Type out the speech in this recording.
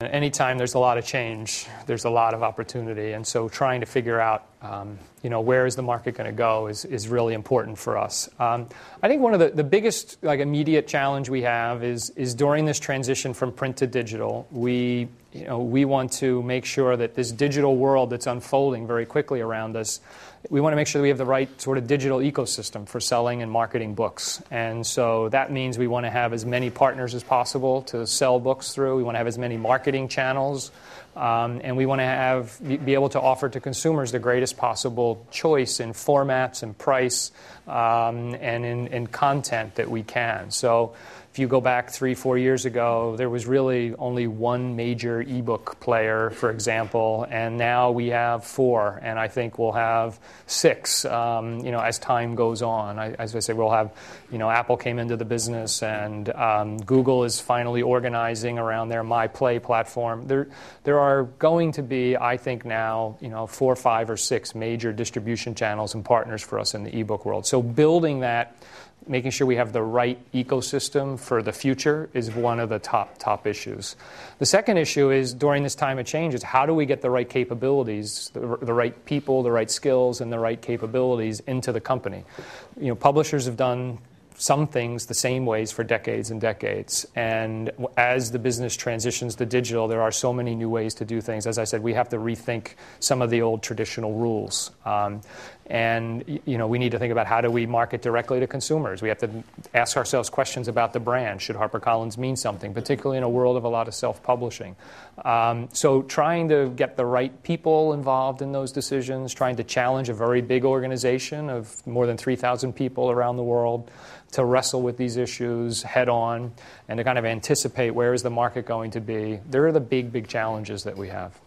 Anytime there's a lot of change, there's a lot of opportunity. And so trying to figure out, you know, where is the market going to go is, is really important for us. Um, I think one of the, the biggest like immediate challenge we have is, is during this transition from print to digital, we, you know, we want to make sure that this digital world that's unfolding very quickly around us we want to make sure that we have the right sort of digital ecosystem for selling and marketing books. And so that means we want to have as many partners as possible to sell books through. We want to have as many marketing channels. Um, and we want to have, be able to offer to consumers the greatest possible choice in formats and price um, and in, in content that we can. So if you go back three, four years ago, there was really only one major ebook player, for example, and now we have four, and I think we'll have six, um, you know, as time goes on. I, as I say, we'll have, you know, Apple came into the business, and um, Google is finally organizing around their MyPlay platform. There, There, there are going to be, I think now, you know, four, five, or six major distribution channels and partners for us in the ebook world. So building that making sure we have the right ecosystem for the future is one of the top top issues. The second issue is during this time of change is how do we get the right capabilities, the, the right people, the right skills, and the right capabilities into the company. You know, publishers have done some things the same ways for decades and decades. And as the business transitions to digital, there are so many new ways to do things. As I said, we have to rethink some of the old traditional rules. Um, and you know, we need to think about how do we market directly to consumers. We have to ask ourselves questions about the brand. Should HarperCollins mean something, particularly in a world of a lot of self-publishing? Um, so trying to get the right people involved in those decisions, trying to challenge a very big organization of more than 3,000 people around the world to wrestle with these issues head on and to kind of anticipate where is the market going to be. There are the big, big challenges that we have.